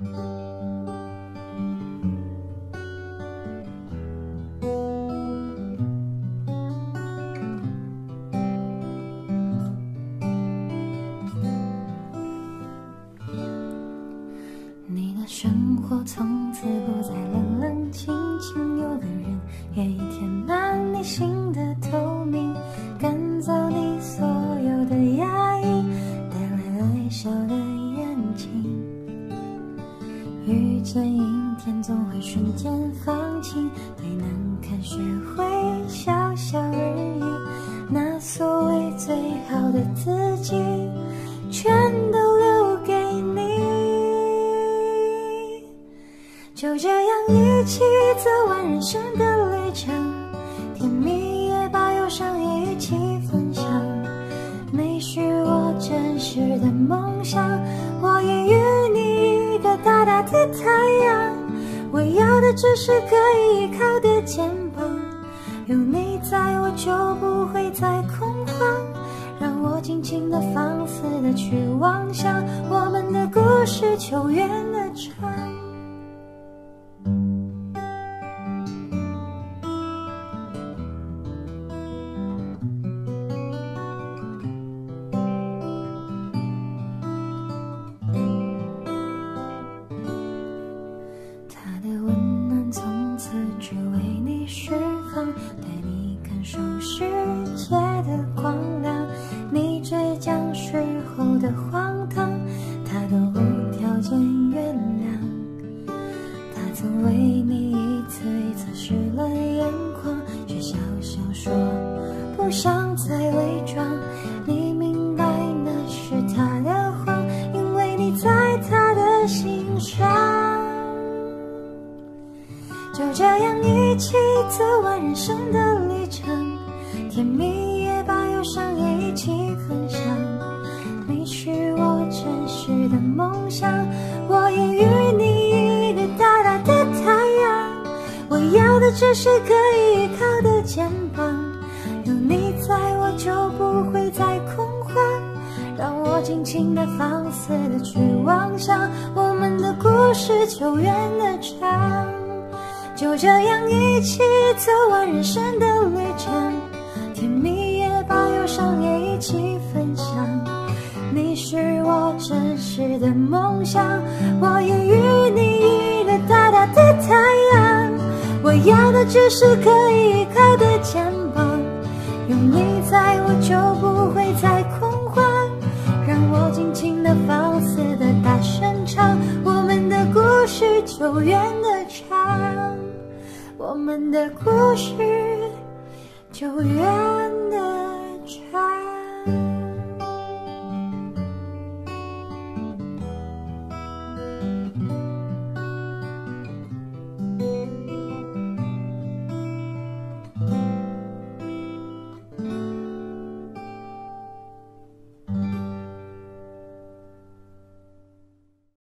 你的生活从此不再冷冷清清，有个人愿意填满你心的透明，为最好的自己，全都留给你。就这样一起走完人生的旅程，甜蜜也把忧伤也一起分享。你是我真实的梦想，我也与你一个大大的太阳。我要的只是可以依靠的肩膀，有你在我就不会再恐慌。让我尽情的放肆的去妄想，我们的故事就远的长。不想再伪装。你明白那是他的谎，因为你在他的心上。就这样一起走完人生的旅程，甜蜜也把忧伤也一起分享。你是我真实的梦想，我也与你一个大大的太阳。我要的只是可以依靠的肩膀，有你在我就不会再恐慌。让我尽情的放肆的去妄想，我们的故事就远的长。就这样一起走完人生的旅程，甜蜜也把忧伤也一起分享。你是我真实的梦想，我也与你一个大大的太阳。我要的只是可以依靠的肩膀，有你在我就不会再恐慌。让我尽情的放肆的大声唱，我们的故事就圆的长。我们的故事就远。